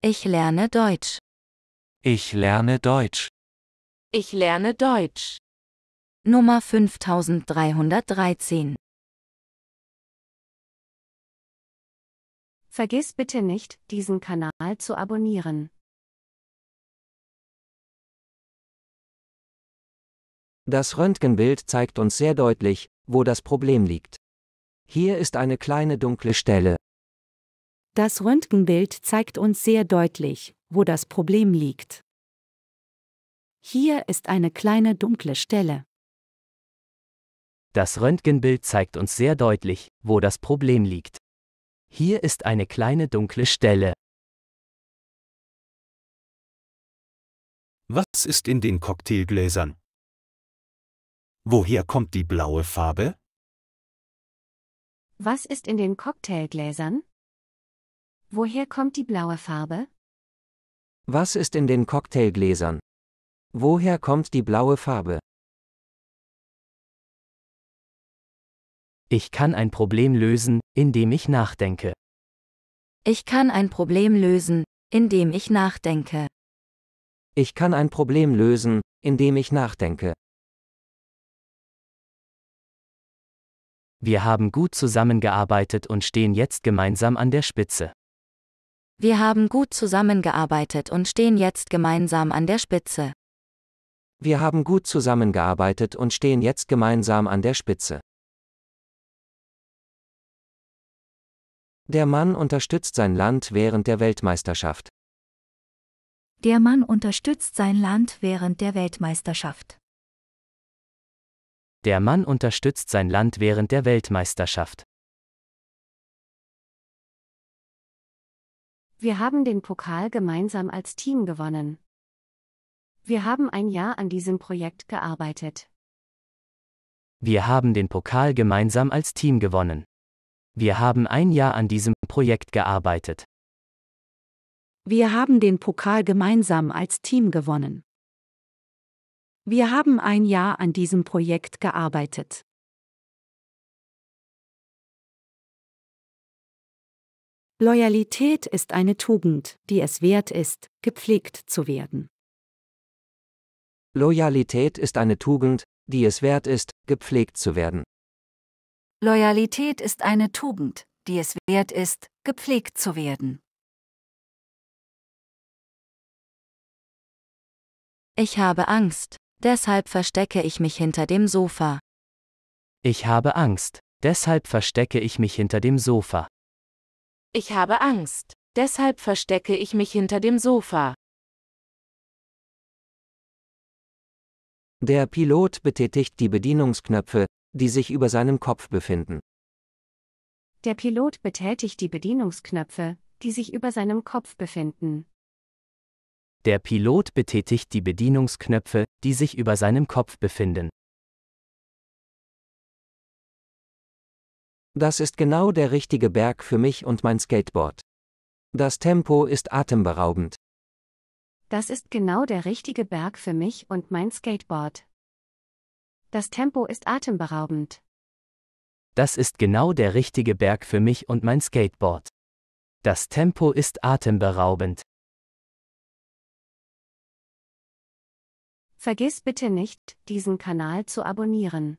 Ich lerne Deutsch. Ich lerne Deutsch. Ich lerne Deutsch. Nummer 5313. Vergiss bitte nicht, diesen Kanal zu abonnieren. Das Röntgenbild zeigt uns sehr deutlich, wo das Problem liegt. Hier ist eine kleine dunkle Stelle. Das Röntgenbild zeigt uns sehr deutlich, wo das Problem liegt. Hier ist eine kleine dunkle Stelle. Das Röntgenbild zeigt uns sehr deutlich, wo das Problem liegt. Hier ist eine kleine dunkle Stelle. Was ist in den Cocktailgläsern? Woher kommt die blaue Farbe? Was ist in den Cocktailgläsern? Woher kommt die blaue Farbe? Was ist in den Cocktailgläsern? Woher kommt die blaue Farbe? Ich kann ein Problem lösen, indem ich nachdenke. Ich kann ein Problem lösen, indem ich nachdenke. Ich kann ein Problem lösen, indem ich nachdenke. Wir haben gut zusammengearbeitet und stehen jetzt gemeinsam an der Spitze. Wir haben gut zusammengearbeitet und stehen jetzt gemeinsam an der Spitze. Wir haben gut zusammengearbeitet und stehen jetzt gemeinsam an der Spitze. Der Mann unterstützt sein Land während der Weltmeisterschaft. Der Mann unterstützt sein Land während der Weltmeisterschaft. Der Mann unterstützt sein Land während der Weltmeisterschaft. Wir haben den Pokal gemeinsam als Team gewonnen. Wir haben ein Jahr an diesem Projekt gearbeitet. Wir haben den Pokal gemeinsam als Team gewonnen. Wir haben ein Jahr an diesem Projekt gearbeitet. Wir haben den Pokal gemeinsam als Team gewonnen. Wir haben ein Jahr an diesem Projekt gearbeitet. Loyalität ist eine Tugend, die es wert ist, gepflegt zu werden. Loyalität ist eine Tugend, die es wert ist, gepflegt zu werden. Loyalität ist eine Tugend, die es wert ist, gepflegt zu werden. Ich habe Angst, deshalb verstecke ich mich hinter dem Sofa. Ich habe Angst, deshalb verstecke ich mich hinter dem Sofa. Ich habe Angst, deshalb verstecke ich mich hinter dem Sofa. Der Pilot betätigt die Bedienungsknöpfe, die sich über seinem Kopf befinden. Der Pilot betätigt die Bedienungsknöpfe, die sich über seinem Kopf befinden. Der Pilot betätigt die Bedienungsknöpfe, die sich über seinem Kopf befinden. Das ist genau der richtige Berg für mich und mein Skateboard. Das Tempo ist atemberaubend. Das ist genau der richtige Berg für mich und mein Skateboard. Das Tempo ist atemberaubend. Das ist genau der richtige Berg für mich und mein Skateboard. Das Tempo ist atemberaubend. Vergiss bitte nicht, diesen Kanal zu abonnieren.